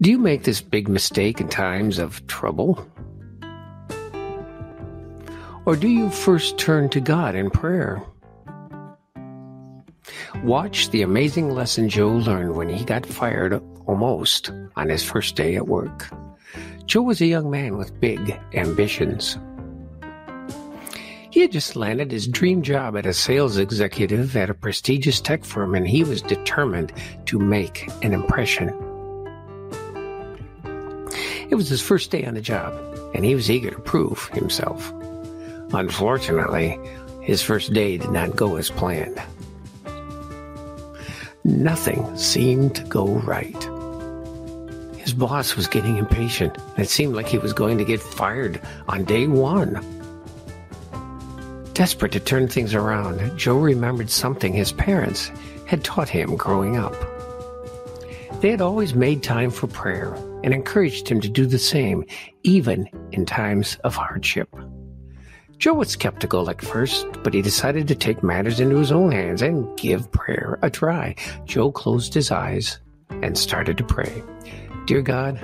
Do you make this big mistake in times of trouble? Or do you first turn to God in prayer? Watch the amazing lesson Joe learned when he got fired almost on his first day at work. Joe was a young man with big ambitions. He had just landed his dream job as a sales executive at a prestigious tech firm and he was determined to make an impression. It was his first day on the job and he was eager to prove himself. Unfortunately, his first day did not go as planned. Nothing seemed to go right. His boss was getting impatient. It seemed like he was going to get fired on day one. Desperate to turn things around, Joe remembered something his parents had taught him growing up. They had always made time for prayer and encouraged him to do the same, even in times of hardship. Joe was skeptical at first, but he decided to take matters into his own hands and give prayer a try. Joe closed his eyes and started to pray. Dear God,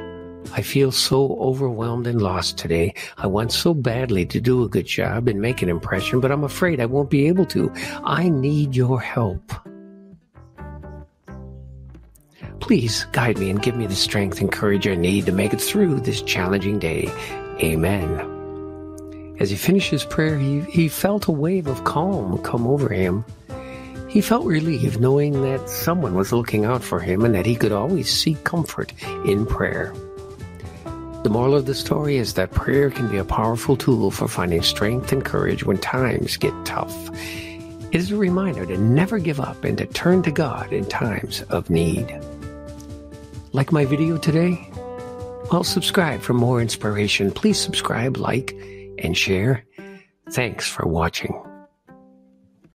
I feel so overwhelmed and lost today. I want so badly to do a good job and make an impression, but I'm afraid I won't be able to. I need your help. Please guide me and give me the strength and courage I need to make it through this challenging day. Amen. As he finished his prayer, he, he felt a wave of calm come over him. He felt relieved knowing that someone was looking out for him and that he could always seek comfort in prayer. The moral of the story is that prayer can be a powerful tool for finding strength and courage when times get tough. It is a reminder to never give up and to turn to God in times of need. Like my video today? Well, subscribe for more inspiration. Please subscribe, like, and share. Thanks for watching.